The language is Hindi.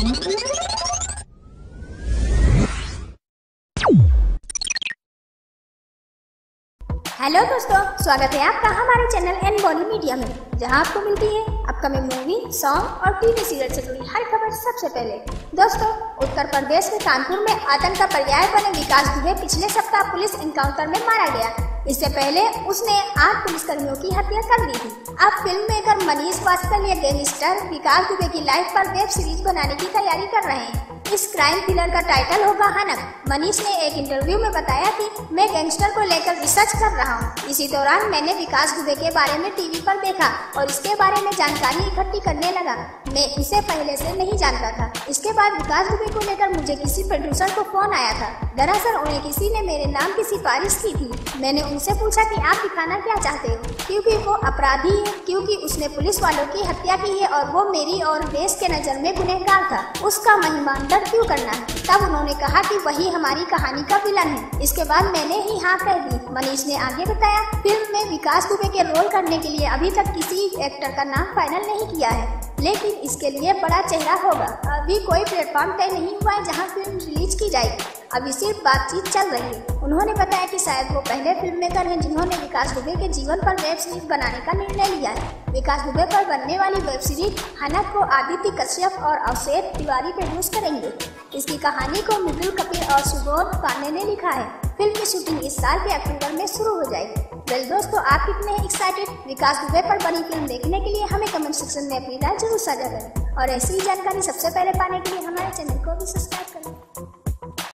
हेलो दोस्तों, स्वागत है आपका हमारे चैनल एन बॉली मीडिया में, जहाँ आपको मिलती है अपकमिंग मूवी सॉन्ग और टीवी सीरियल से जुड़ी हर खबर सबसे पहले। दोस्तों, उत्तर प्रदेश के कानपुर में आतंक का पर्याय बने विकास दुबे पिछले सप्ताह पुलिस इनकाउंटर में मारा गया। इससे पहले उसने आठ पुलिसकर्मियों की हत्या कर दी थी। अब फ़िल्म मेकर मनीष वाजपेयी या गैंगस्टर विकास दुबे की लाइफ पर वेब सीरीज़ बनाने की तैयारी कर रहे हैं। इस क्राइम थ्रिलर का टाइटल होगा हनक। मनीष ने एक इंटरव्यू में बताया कि मैं गैंगस्टर को लेकर रिसर्च कर रहा हूँ। इसी दौरान मैंने विकास दुबे के बारे में टीवी पर देखा और इसके बारे में जानकारी इकट्ठी करने लगा। मैं इसे पहले से नहीं जानता था। इसके बाद विकास दुबे को लेकर मुझे किसी प्रोड्यूसर को फ़ोन आया था। दरअसल उन्हें किसी ने मेरे नाम की सिफारिश की थी। मैंने उनसे पूछा कि आप दिखाना क्या चाहते हो? क्योंकि वो अपराधी है, क्योंकि उसने पुलिस वालों की हत्या की है और वो मेरी और देश के नज़र में गुनहगार था। उसका महिमांडन क्यों करना है? तब उन्होंने कहा कि वही हमारी कहानी का विलन है। इसके बाद मैंने ही हाँ कह दी। मनीष ने आगे बताया, फ़िल्म में विकास दुबे के रोल करने के लिए अभी तक किसी एक्टर का नाम फाइनल नहीं किया है। लेकिन इसके लिए बड़ा चेहरा होगा। अभी कोई प्लेटफॉर्म तय नहीं हुआ है जहाँ फ़िल्म रिलीज़ की जाएगी। अभी सिर्फ़ बातचीत चल रही है। उन्होंने बताया कि शायद वो पहले फ़िल्म मेकर हैं जिन्होंने विकास दुबे के जीवन पर वेब सीरीज़ बनाने का निर्णय लिया है। विकास दुबे पर बनने वाली वेब सीरीज़ हनक को आदित्य कश्यप और अवशेष तिवारी प्रोड्यूस करेंगे। इसकी कहानी को मृदुल कपिल और सुबोध पांडे ने लिखा है। फ़िल्म की शूटिंग इस साल के अक्टूबर में शुरू हो जाएगी। वेल दोस्तों, आप कितने एक्साइटेड विकास दुबे पर बनी फ़िल्म देखने के लिए हमें कमेंट सेक्शन में अपनी राय ज़रूर साझा करें। और ऐसी ही जानकारी सबसे पहले पाने के लिए हमारे चैनल को भी सब्सक्राइब करें।